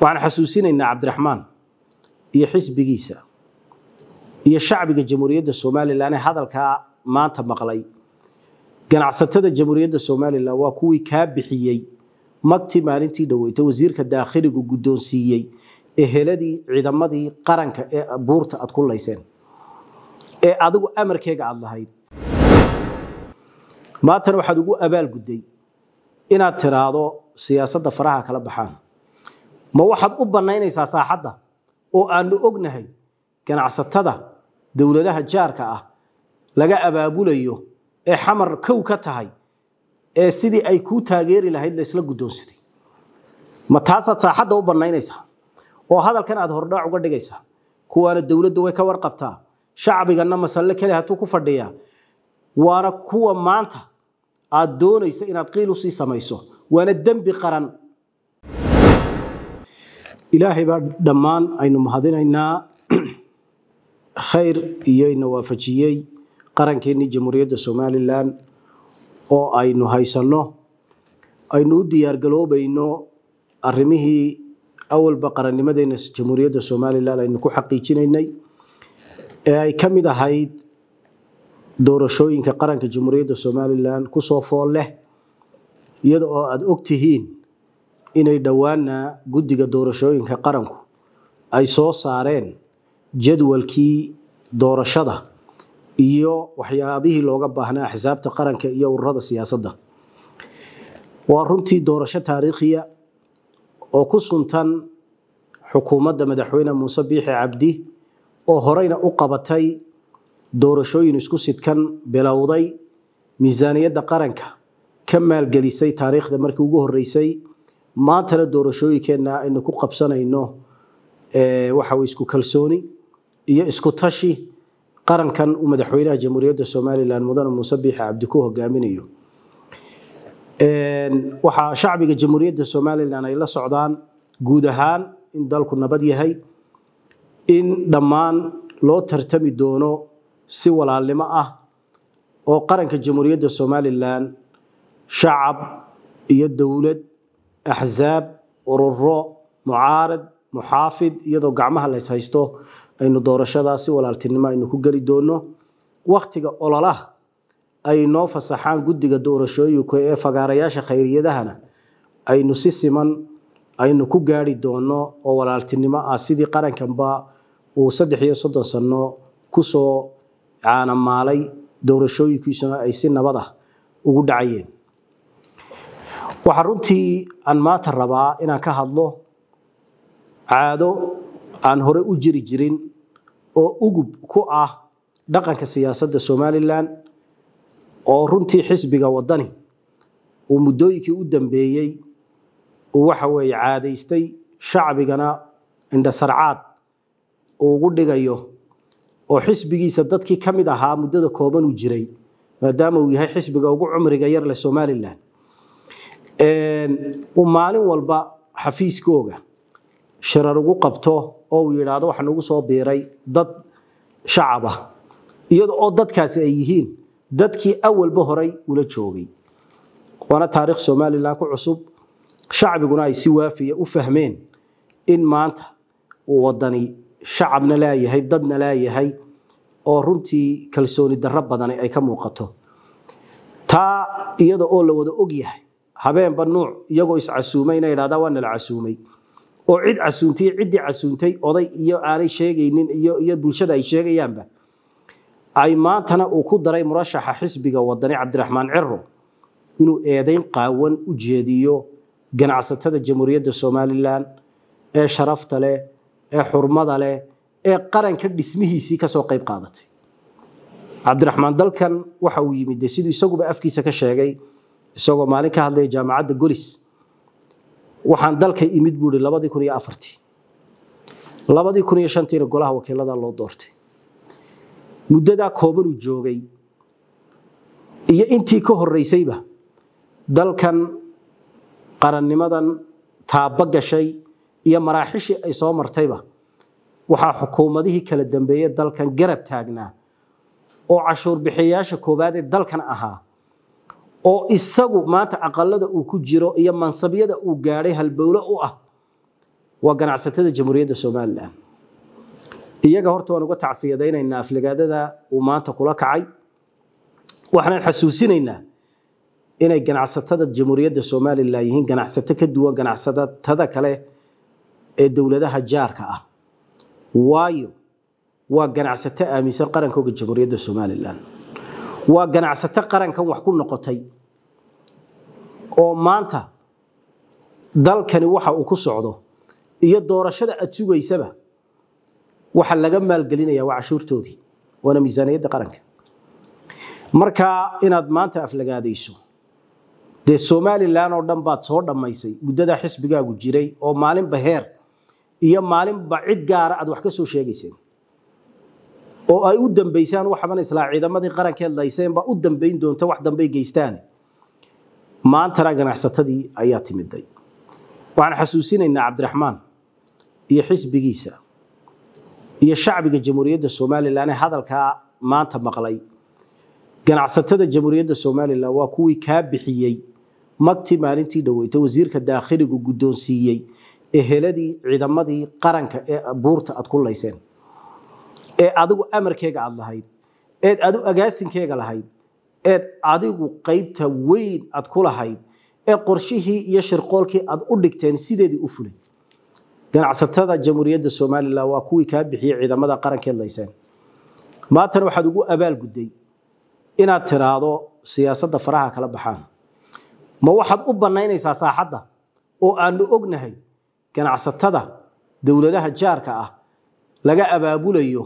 waxaan xasuusinaynaa cabdiraxmaan iyo xisbigiisa iyo shacbiga jamhuuriyadda somalilan ee hadalkaa maanta maqlay. Ganacsatada jamhuuriyadda somalilan waa kuwii kaa bixiyey magtii maalintii dhoweyta wasiirka daakhiligu guddoonsiiyey eheladii ciidamadii qaranka ee buurta aad ku layseen ee adigu amarkeega aad lahayd. Maantana waxaad ugu abaalgudday inaad tiraahdo siyaasadda faraha kala baxaan ma waxaad u bannaynaysaa saaxadda oo aanu ognahay ganacsatada dowladaha jaarka ah laga abaabulayo ee xamar kow ka tahay ee sidii ay kuu taageeri lahayd laysla guddoonsaday? Ma taasaad saaxadda u bannaynaysaa oo hadalkan aad hordhaac uga dhigaysaa? Kuwaana dowladdu way ka warqabtaa shacbiganna masalle kale hatuu ku fadhiyaa. Waana kuwa maanta aad doonaysa inaad qiil u sii samayso waana dembi qaran ilaahay baa dhammaan aynu mahadinaynaa. Khayr iyo ina waafajiyey qarankeenii jamhuuriyadda somalilan oo aynu haysanno. Aynu u diyaargaloobayno arrimihii awalba qarannimadeena jamhuuriyadda somalilan aynu ku xaqiijinaynay ee ay ka mid ahayd doorashooyinka qaranka jamhuuriyadda somalilan ku soo fool leh iyada oo aada og tihiin inay dhowaana guddiga doorashooyinka qaranku ay soo saareen jadwalkii doorashada iyo waxyaabihii looga baahnaa axsaabta qaranka iyo ururada siyaasadda. Waa runtii doorasho taariikhiya oo ku suntan xukuumadda madaxweyne muuse biixi cabdi oo horeyna u qabatay doorashooyin isku sidkan bilowday miisaaniyadda qaranka ka maalgelisay taariikhda markii ugu horeysay maantana doorashooyinkeenna aynu ku qabsanayno waxaw isku kalsooni iyo isku tashi qarankan uu madaxweynaha jamhuuriyadda somalilan mudane muuse biixi cabdi ku hogaaminayo waxaa shacbiga jamhuuriyadda somalilan ay la socdaan guud ahaan in dalku nabad yahay in dhammaan loo tartami doono si walaalnimo ah oo qaranka jamhuuriyadda somalilan shacab iyo dowlad axsaab ururo mucaarad muxaafid iyadoo gacmaha lays haysto aynu doorashadaa si walaaltinimo aynu ku geli doono wakhtiga ololaha ay noo fasaxaan guddiga doorashooyinka ee fagaarayaasha khayriyadahana aynu si siman aynu ku gaari doono oo walaaltinimo ah. Sidii qarankanba uu saddex iyo soddon sano ku soo caanamaalay doorashooyinkiisuna ay si nabad ah ugu dhacayeen waxaa runtii aan maanta rabaa inaan ka hadlo caado aan hore u jiri jirin oo ugub ku ah dhaqanka siyaasadda somalilan oo runtii xisbiga wadani uu muddooyinkii u dambeeyey uu waxa weeye caadaystay shacbigana indhasarcaad uu ugu dhigayo oo xisbigiisa dadkii ka mid ahaa muddada kooban uu jiray maadaama uu yahay xisbiga ugu cumriga yar leh somalilan uu maalin walba xafiiskooga shirar ugu qabto oo uu yidhaahdo waxa nagu soo biiray dad shacab ah iyada oo dadkaasi ay yihiin dadkii awalba horay ula joogay. Waana taariikh somalilan ku cusub. Shacbiguna ay si waafiya u fahmeen in maanta uu wadani shacabna laayahay dadna laayahay oo runtii kalsooni darro badani ay ka muuqato. Taa iyada oo la wada og yahay habeenba nuuc iyagoo iscasuumay inay idhahdaa waa nala casuumay. Oo cid casuumtay ciddii casuumtay oday iyo aanay sheegaynin iyo bulshada ay sheegayaanba ay maantana uu ku daray murashaxa xisbiga wadani cabdiraxmaan ciro inuu eedayn qaawan u jeediyo ganacsatada jamhuuriyadda somalilan ee sharafta leh ee xurmada leh ee qaranka dhismihiisii ka soo qayb qaadatay. Cabdiraxmaan dalkan waxa uu yimid siduu isaguba afkiisa ka sheegay isagoo maalin ka hadlaya jaamacadda golis waxaan dalka imid buu ihi labadii kun iyo afartii labadii kun iyo shantiina golaha wakiilada loo doortay. Muddadaa koobanuu joogay iyo intii ka horeysayba dalkan qarannimadan taaba gashay iyo maraaxishii ay soo martayba waxaa xukuumadihii kala dambeeye dalkan garab taagnaa oo cashuur bixiyayaasha koowaad ee dalkan ahaa oo isagu maanta aqalada uu ku jiro iyo mansabyada uu gaadhay halbowlo u ah waa ganacsatada jamhuuriyadda somalilan iyaga horta waan uga tacsiyadaynaynaa aflagaadada uu maanta kula kacay. Waxaanan xasuusinaynaa inay ganacsatada jamhuuriyadda somalilan yihiin ganacsato ka duwan ganacsatada kale ee dowladaha jaarka ah. Waayo waa ganacsato aaminsan qarankooga jamhuuriyadda somalilan waa ganacsato qarankan wax ku noqotay oo maanta dalkani waxa uu ku socdo iyo doorashada aad sugaysaba waxa laga maalgelinaya waa cashuurtoodii waana miisaaniyadda qaranka. Marka inaad maanta aflagaadayso dee somalilan oo dhan baad soo dhammaysay muddadaa xisbigaagu jiray oo maalinba heer iyo maalinba cid gaara aad wax ka soo sheegayseen oo ay u dambaysaan waxaban islaa ciidamadii qarankeed layseen baa u dambayn doonta wax dambay geystaan. Maantana ganacsatadii ayaa timiday waxaan xasuusinaynaa cabdiraxmaan iyo xisbigiisa iyo shacbiga jamhuuriyadda somalilan hadalkaa maanta maqlay. Ganacsatada jamhuuriyadda somalilan waa kuwii kaa bixiyey magtii maalintii dhoweyta wasiirka daakhiligu guddoonsiiyey eheladii ciidamadii qaranka ee buurta aad ku layseen ee adigu amarkeega aad lahayd. Eed adigu agaasinkeega lahayd. Eed adigu qaybta weyn aad ku lahayd. Ee qorshihii iyo shirqoolkii aad u dhigteen sideedii u fulay. Ganacsatada jamhuuriyadda somalilan waa kuwii kaa bixiyey ciidamada qarankeed layseen. Maantana waxaad ugu abaalgudday inaad tiraahdo siyaasadda faraha kala baxaan. Ma waxaad u bannaynaysaa saaxadda oo aanu ognahay ganacsatada dowladaha jaarka ah laga abaabulayo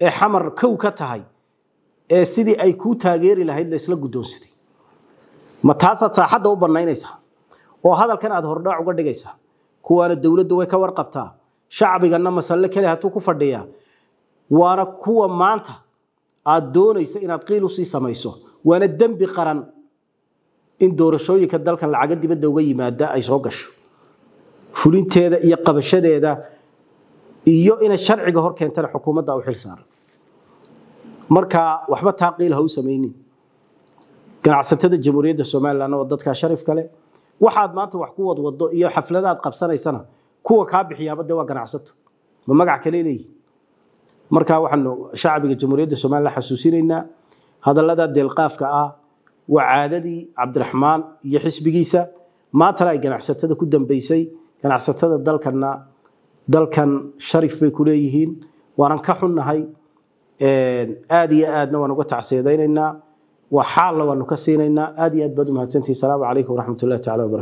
ee xamar kow ka tahay ee sidii ay kuu taageeri lahayd laysla guddoonsaday. Ma taasaad saaxadda u bannaynaysaa? Oo hadalkan aad hordhaac uga dhigaysaa? Kuwaana dowladdu way ka warqabtaa? Shacbiganna masalle kale hatuu ku fadhiyaa? Waana kuwa maanta aad doonaysa inaad qiil u sii samayso? Waana dembi qaran in doorashooyinka dalkan lacaga dibadda uga yimaada ay soo gasho. Fulinteeda iyo qabashadeeda iyo inay sharciga hor keentana xukuumadda u xil saaran. Marka waxba taa ha u samaynin. Ganacsatada jamhuuriyadda somalilan oo dadkaa sharif kale waxaad maanta wax ku wadwado iyo xafladaad qabsanaysana kuwa kaa bixiyaaba de waa ganacsato. Ma magac kale leeyihi marka waxaanu shacbiga jamhuuriyadda somalilan xasuusinaynaa hadallada deelqaafka ah waa caadadii cabdiraxmaan iyo xisbigiisa maantana ay ganacsatada ku dambaysay ganacsatada dalkanna dalkan sharif bay ku leeyihiin. Waanan ka xunnahay aad iyo aadna waan uga tacsiyadaynaynaa waa xaalna waanu ka siinaynaa. Aad iyo aad baad umahadsantihi salaamu calaykum waraxmat ullahi tacala wabarakatu